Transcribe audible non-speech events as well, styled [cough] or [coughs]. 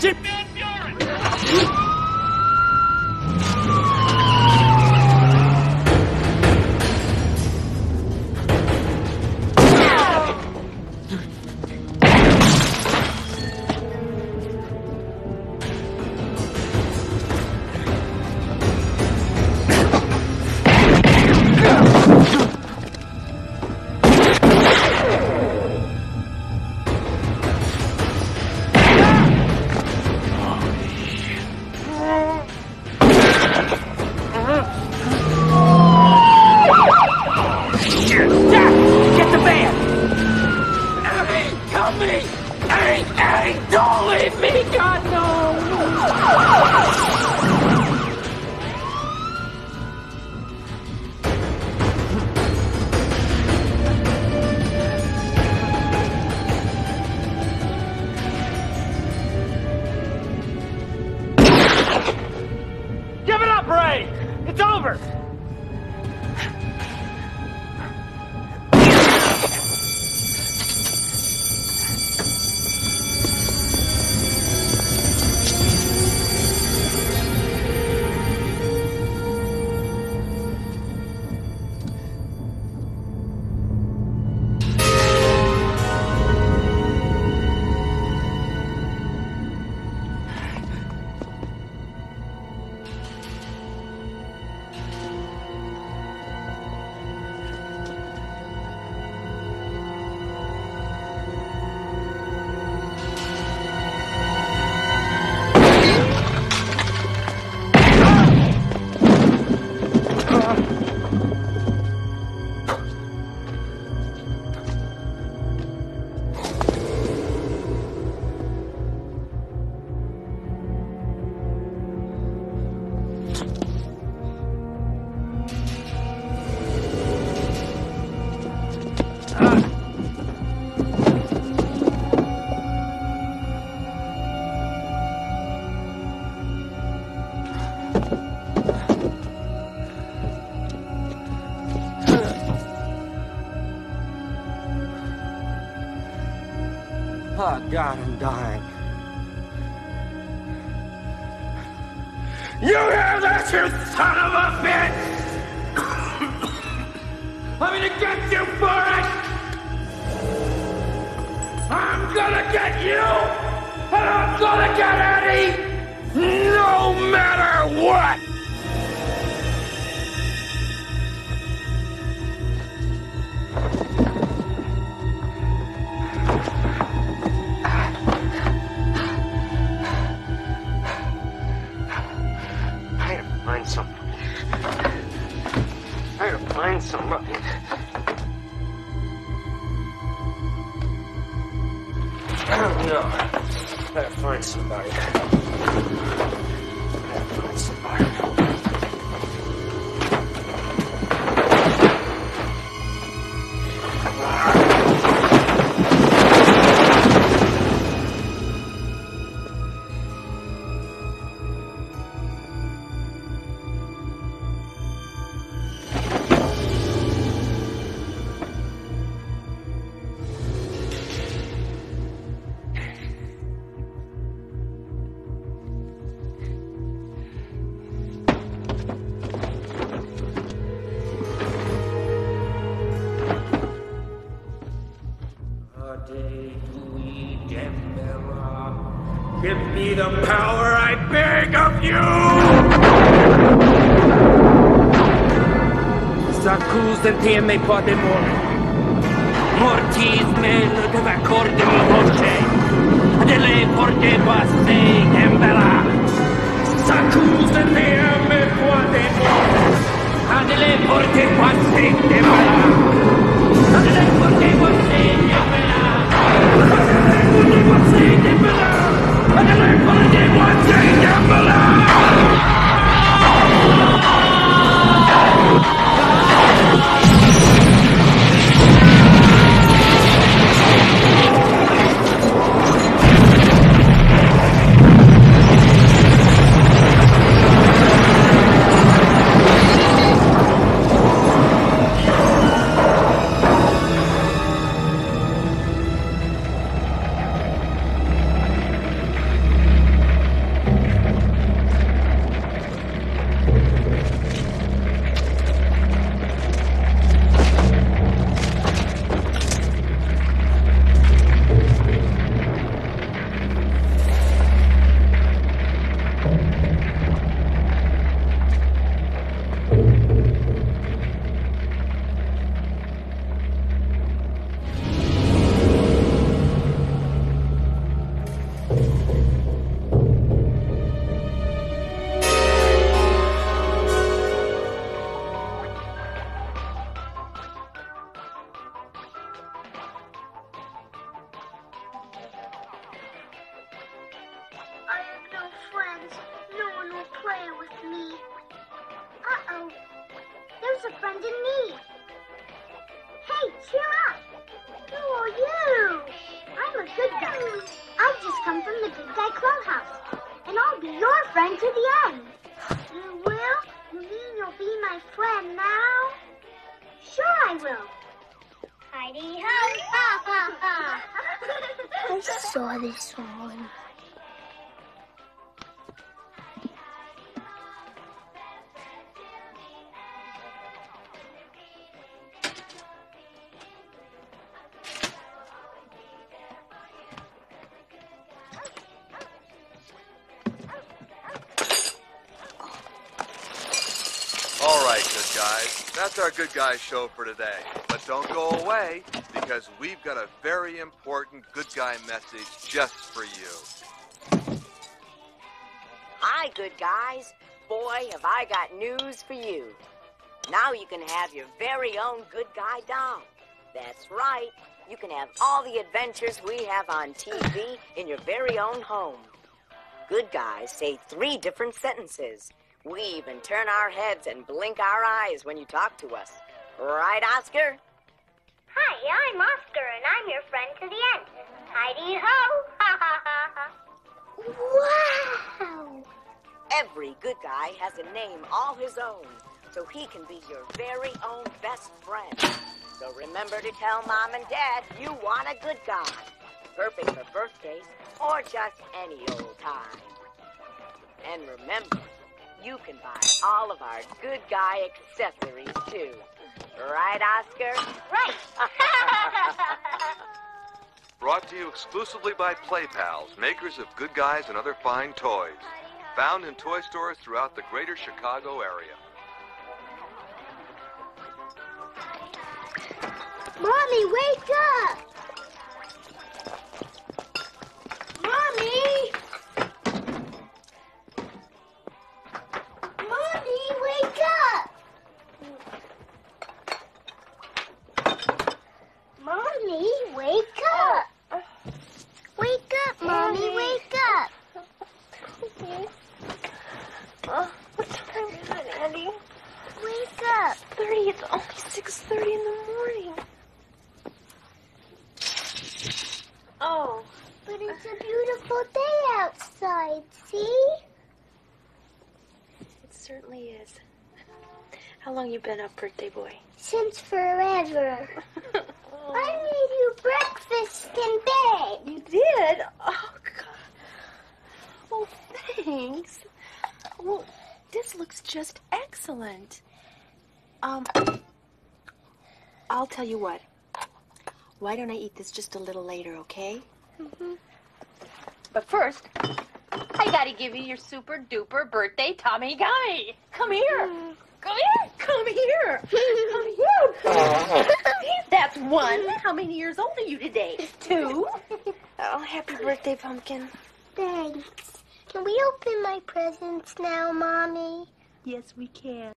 smash it! God, I'm dying. You hear this, you son of a bitch? [coughs] I'm gonna get you for it! I'm gonna get you! And I'm gonna get Eddie! No matter [clears throat] I gotta find somebody. Know. I gotta find somebody. The power, I beg of you! S'accusano te me pote morire. Mortis va corde mi voce. Delle porte passe tempera. S'accusano te me pote morire. Delle porte I've just come from the Big Guy Clubhouse, and I'll be your friend to the end. You will? You mean you'll be my friend now? Sure I will. Heidi ho! Ha ha ha! I saw this one. Right, good guys. That's our good guys show for today. But don't go away because we've got a very important good guy message just for you. Hi, good guys. Boy, have I got news for you. Now you can have your very own good guy doll. That's right. You can have all the adventures we have on TV in your very own home. Good guys say three different sentences. We even turn our heads and blink our eyes when you talk to us. Right, Oscar? Hi, I'm Oscar, and I'm your friend to the end. Heidi ho! Ha [laughs] ha ha ha! Wow! Every good guy has a name all his own, so he can be your very own best friend. So remember to tell mom and dad you want a good guy. Perfect for birthdays or just any old time. And remember, you can buy all of our good guy accessories too. Right, Oscar? Right! [laughs] Brought to you exclusively by PlayPals, makers of good guys and other fine toys. Found in toy stores throughout the greater Chicago area. Mommy, wake up! It's a beautiful day outside, see? it certainly is. How long you been up, birthday boy? Since forever. [laughs] I made you breakfast in bed. You did? Oh God. Oh, thanks. Well, this looks just excellent. Um, I'll tell you what. Why don't I eat this just a little later, okay? But first, I gotta give you your super duper birthday Tommy Gummy. Come here. Come here. Come here. Come here. That's one. How many years old are you today? Two. Oh, happy birthday, pumpkin. Thanks. Can we open my presents now, Mommy? Yes, we can.